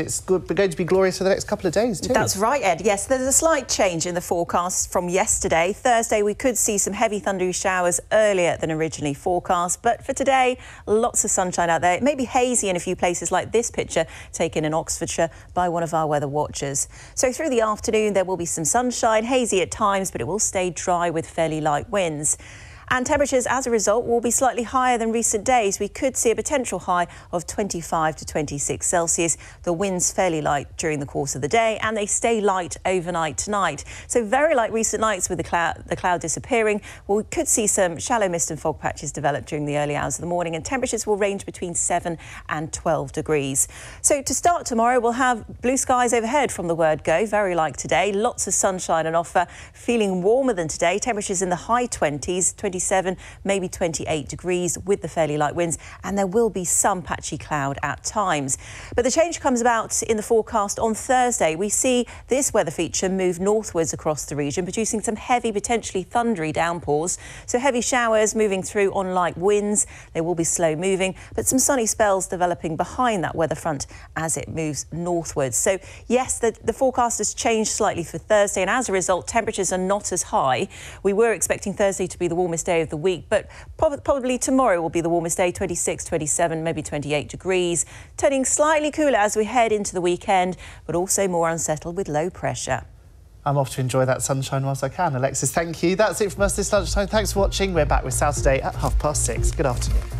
It's going to be glorious for the next couple of days, too. That's right, Ed. Yes, there's a slight change in the forecast from yesterday. Thursday, we could see some heavy thundery showers earlier than originally forecast. But for today, lots of sunshine out there. It may be hazy in a few places, like this picture taken in Oxfordshire by one of our weather watchers. So through the afternoon, there will be some sunshine, hazy at times, but it will stay dry with fairly light winds. And temperatures, as a result, will be slightly higher than recent days. We could see a potential high of 25 to 26 Celsius. The winds fairly light during the course of the day, and they stay light overnight tonight. So very like recent nights with the cloud, the cloud disappearing. We could see some shallow mist and fog patches develop during the early hours of the morning, and temperatures will range between 7 and 12 degrees. So to start tomorrow, we'll have blue skies overhead from the word go, very like today. Lots of sunshine on offer, feeling warmer than today. Temperatures in the high 20s, 20 27, maybe 28 degrees with the fairly light winds, and there will be some patchy cloud at times. But the change comes about in the forecast on Thursday. We see this weather feature move northwards across the region, producing some heavy, potentially thundery downpours. So heavy showers moving through on light winds. They will be slow moving, but some sunny spells developing behind that weather front as it moves northwards. So yes, the, the forecast has changed slightly for Thursday, and as a result, temperatures are not as high. We were expecting Thursday to be the warmest day of the week, but probably tomorrow will be the warmest day 26, 27, maybe 28 degrees, turning slightly cooler as we head into the weekend, but also more unsettled with low pressure. I'm off to enjoy that sunshine whilst I can. Alexis, thank you. That's it from us this lunchtime. Thanks for watching. We're back with Saturday at half past six. Good afternoon.